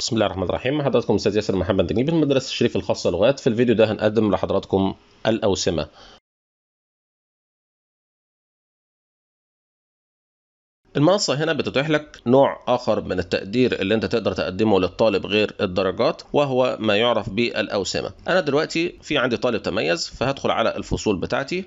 بسم الله الرحمن الرحيم. حضراتكم أستاذ ياسر محمد نجيب مدرسة الشريف الخاصه لغات في الفيديو ده هنقدم لحضراتكم الأوسمة. المنصة هنا بتتيح لك نوع آخر من التقدير اللي أنت تقدر تقدمه للطالب غير الدرجات وهو ما يعرف بالأوسمة. أنا دلوقتي في عندي طالب تميز فهدخل على الفصول بتاعتي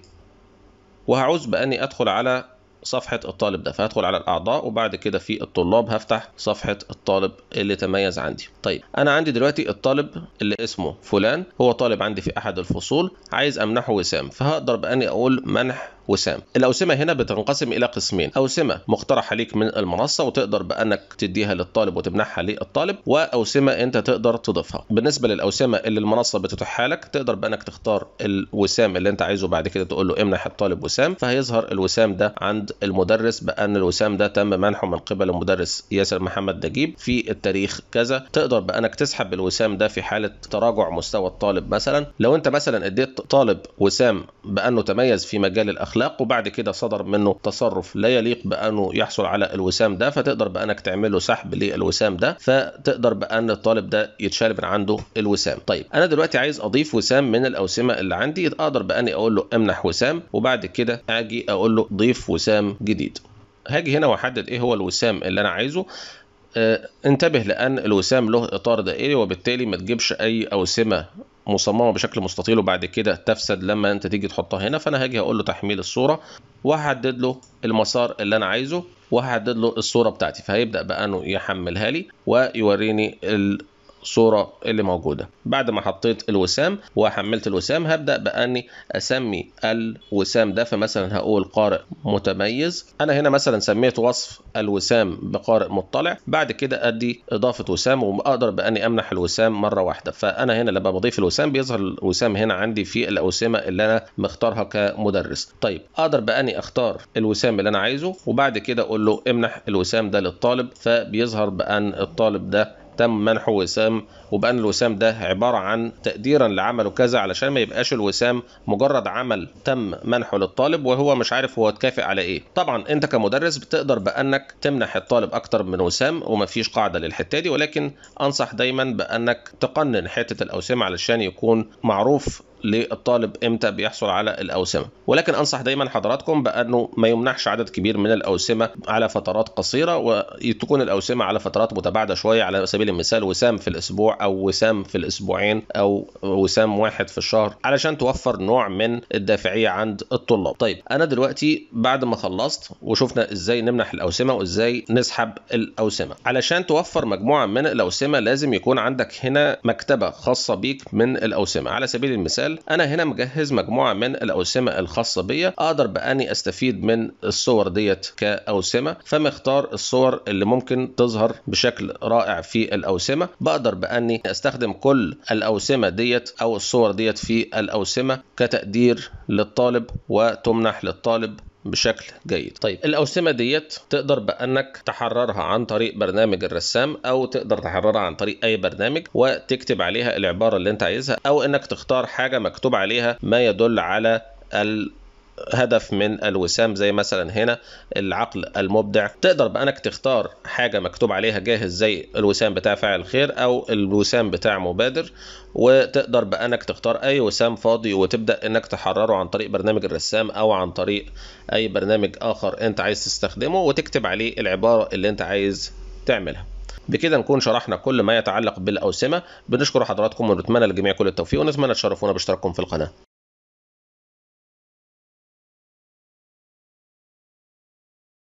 وهعوز بأني أدخل على صفحة الطالب ده فهدخل على الأعضاء وبعد كده في الطلاب هفتح صفحة الطالب اللي تميز عندي. طيب أنا عندي دلوقتي الطالب اللي اسمه فلان هو طالب عندي في أحد الفصول عايز أمنحه وسام فهقدر بأني أقول منح وسام الأوسمة هنا بتنقسم إلى قسمين. أوسمة مقترحة ليك من المنصة وتقدر بأنك تديها للطالب وتمنحها للطالب وأوسمة أنت تقدر تضيفها. بالنسبة للأوسمة اللي المنصة بتتيحها لك تقدر بأنك تختار الوسام اللي أنت عايزه بعد كده تقول له امنح الطالب وسام فهيظهر الوسام ده عند المدرس بأن الوسام ده تم منحه من قبل المدرس ياسر محمد نجيب في التاريخ كذا. تقدر بأنك تسحب الوسام ده في حالة تراجع مستوى الطالب مثلا. لو أنت مثلا اديت طالب وسام بأنه تميز في مجال الأخلاق الأخلاق وبعد كده صدر منه تصرف لا يليق بأنه يحصل على الوسام ده فتقدر بأنك تعمل له سحب للوسام ده فتقدر بأن الطالب ده يتشال من عنده الوسام. طيب أنا دلوقتي عايز أضيف وسام من الأوسمة اللي عندي أقدر بأني أقول له امنح وسام وبعد كده أجي أقول له ضيف وسام جديد. هاجي هنا وأحدد إيه هو الوسام اللي أنا عايزه. آه انتبه لأن الوسام له إطار دائري وبالتالي ما تجيبش أي أوسمة مصممة بشكل مستطيل وبعد كده تفسد لما انت تيجي تحطها هنا. فأنا هاجي هقول له تحميل الصورة وهحدد له المسار اللي أنا عايزه وهحدد له الصورة بتاعتي. فهيبدأ بقى انه يحملها لي ويوريني الصورة اللي موجودة. بعد ما حطيت الوسام وحملت الوسام هبدأ بأني أسمي الوسام ده. فمثلا هقول قارئ متميز. أنا هنا مثلا سميت وصف الوسام بقارئ مطلع. بعد كده أدي إضافة وسام وأقدر بأني أمنح الوسام مرة واحدة. فأنا هنا لما بضيف الوسام بيظهر الوسام هنا عندي في الأوسمة اللي أنا مختارها كمدرس. طيب أقدر بأني أختار الوسام اللي أنا عايزه وبعد كده أقول له امنح الوسام ده للطالب. فبيظهر بأن الطالب ده تم منحه وسام وبأن الوسام ده عبارة عن تقديرا لعمله كذا علشان ما يبقاش الوسام مجرد عمل تم منحه للطالب وهو مش عارف هو اتكافئ على إيه. طبعا أنت كمدرس بتقدر بأنك تمنح الطالب أكتر من وسام ومفيش قاعدة للحتة دي ولكن أنصح دايما بأنك تقنن حتة الاوسمه علشان يكون معروف للطالب إمتى بيحصل على الأوسمة. ولكن أنصح دايما حضراتكم بأنه ما يمنحش عدد كبير من الأوسمة على فترات قصيرة وتكون الأوسمة على فترات متباعدة شوية على سبيل المثال وسام في الأسبوع أو وسام في الأسبوعين أو وسام واحد في الشهر علشان توفر نوع من الدافعية عند الطلاب. طيب أنا دلوقتي بعد ما خلصت وشفنا إزاي نمنح الأوسمة وإزاي نسحب الأوسمة. علشان توفر مجموعة من الأوسمة لازم يكون عندك هنا مكتبة خاصة بيك من الأوسمة. على سبيل المثال أنا هنا مجهز مجموعة من الأوسمة الخاصة بيا أقدر بأني أستفيد من الصور ديت كأوسمة فمختار الصور اللي ممكن تظهر بشكل رائع في الأوسمة. بقدر بأني أستخدم كل الأوسمة ديت أو الصور ديت في الأوسمة كتقدير للطالب وتمنح للطالب بشكل جيد. طيب الأوسمة ديت تقدر بأنك تحررها عن طريق برنامج الرسام أو تقدر تحررها عن طريق أي برنامج وتكتب عليها العبارة اللي أنت عايزها أو أنك تختار حاجة مكتوب عليها ما يدل على هدف من الوسام زي مثلا هنا العقل المبدع. تقدر بأنك تختار حاجة مكتوب عليها جاهز زي الوسام بتاع فاعل خير أو الوسام بتاع مبادر. وتقدر بأنك تختار أي وسام فاضي وتبدأ إنك تحرره عن طريق برنامج الرسام أو عن طريق أي برنامج آخر أنت عايز تستخدمه وتكتب عليه العبارة اللي أنت عايز تعملها. بكده نكون شرحنا كل ما يتعلق بالأوسمة. بنشكر حضراتكم ونتمنى للجميع كل التوفيق ونتمنى تشرفونا باشتراككم في القناة.